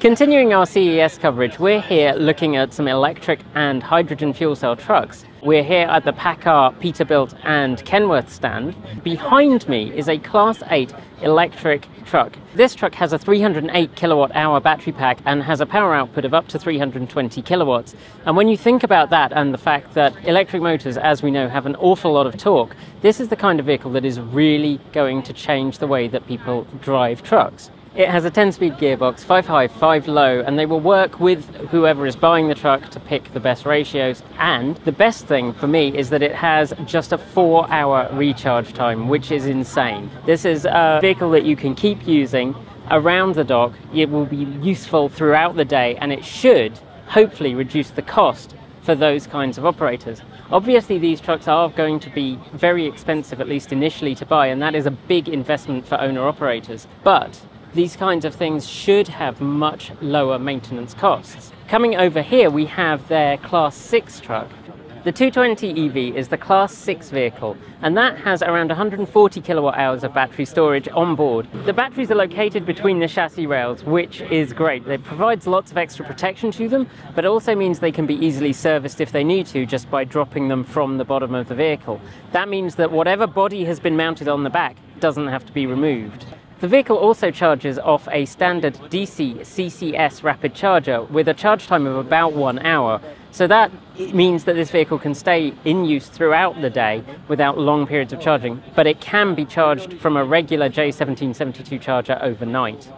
Continuing our CES coverage, we're here looking at some electric and hydrogen fuel cell trucks. We're here at the PACCAR, Peterbilt and Kenworth stand. Behind me is a Class 8 electric truck. This truck has a 308 kilowatt hour battery pack and has a power output of up to 320 kilowatts. And when you think about that and the fact that electric motors, as we know, have an awful lot of torque, this is the kind of vehicle that is really going to change the way that people drive trucks. It has a 10 speed gearbox, 5 high, 5 low, and they will work with whoever is buying the truck to pick the best ratios. And the best thing for me is that it has just a 4 hour recharge time, which is insane. This is a vehicle that you can keep using around the dock. It will be useful throughout the day and it should hopefully reduce the cost for those kinds of operators. Obviously, these trucks are going to be very expensive, at least initially, to buy, and that is a big investment for owner operators. But these kinds of things should have much lower maintenance costs. Coming over here, we have their Class 6 truck. The 220 EV is the Class 6 vehicle, and that has around 140 kilowatt hours of battery storage on board. The batteries are located between the chassis rails, which is great. It provides lots of extra protection to them, but also means they can be easily serviced if they need to just by dropping them from the bottom of the vehicle. That means that whatever body has been mounted on the back doesn't have to be removed. The vehicle also charges off a standard DC CCS rapid charger with a charge time of about one hour. So that means that this vehicle can stay in use throughout the day without long periods of charging, but it can be charged from a regular J1772 charger overnight.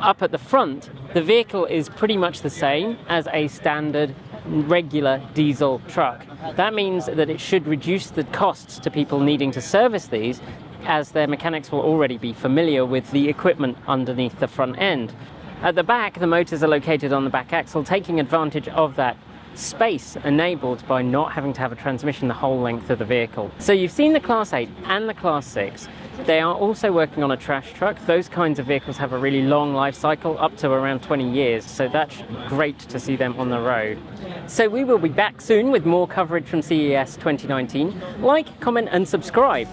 Up at the front, the vehicle is pretty much the same as a standard regular diesel truck. That means that it should reduce the costs to people needing to service these as their mechanics will already be familiar with the equipment underneath the front end. At the back, the motors are located on the back axle, taking advantage of that space enabled by not having to have a transmission the whole length of the vehicle. So you've seen the Class 8 and the Class 6. They are also working on a trash truck. Those kinds of vehicles have a really long life cycle, up to around 20 years, so that's great to see them on the road. So we will be back soon with more coverage from CES 2019. Like, comment and subscribe.